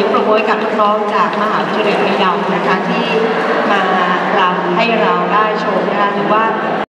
สียงปรบมือกับน้องๆจากมหาวิทยาลัยพะเยานะคะที่มารำให้เราได้ชมนะคะหรือว่า